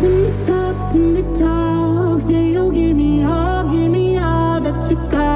to the top, to the talk. Say you give me all, give me all that you got.